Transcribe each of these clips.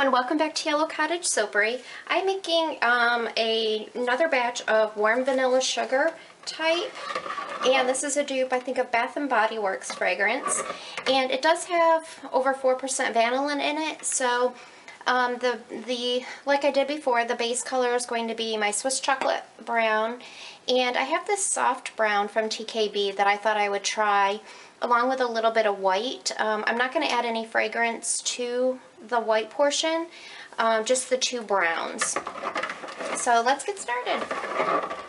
everyone, welcome back to Yellow Cottage Soapery. I'm making um, a, another batch of warm vanilla sugar type and this is a dupe I think of Bath & Body Works fragrance. And it does have over 4% vanillin in it so um, the, the like I did before the base color is going to be my Swiss chocolate brown. And I have this soft brown from TKB that I thought I would try along with a little bit of white. Um, I'm not going to add any fragrance to the white portion, um, just the two browns. So let's get started.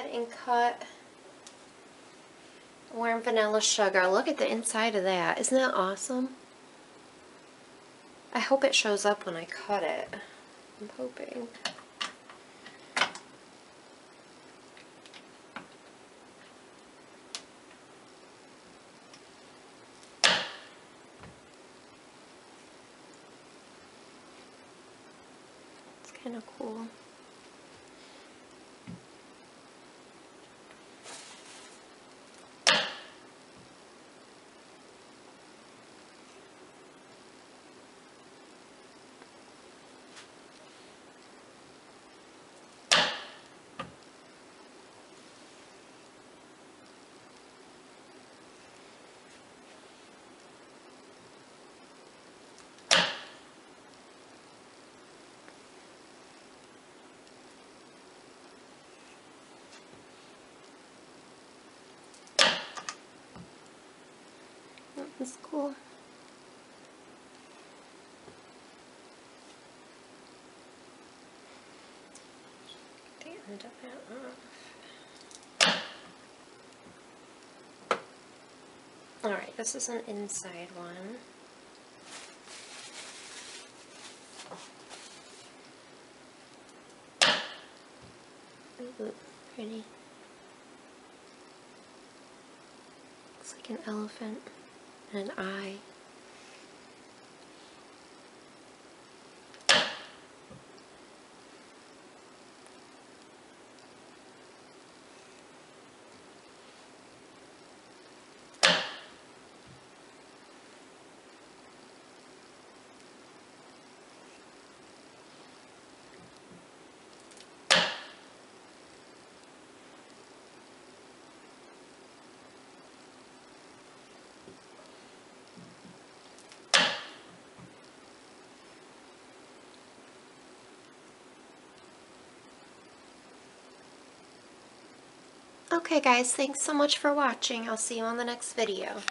Ahead and cut warm vanilla sugar. Look at the inside of that. Isn't that awesome? I hope it shows up when I cut it. I'm hoping. It's kind of cool. That's cool. The end that off. Alright, this is an inside one. Ooh, pretty. Looks like an elephant and an Okay guys, thanks so much for watching. I'll see you on the next video.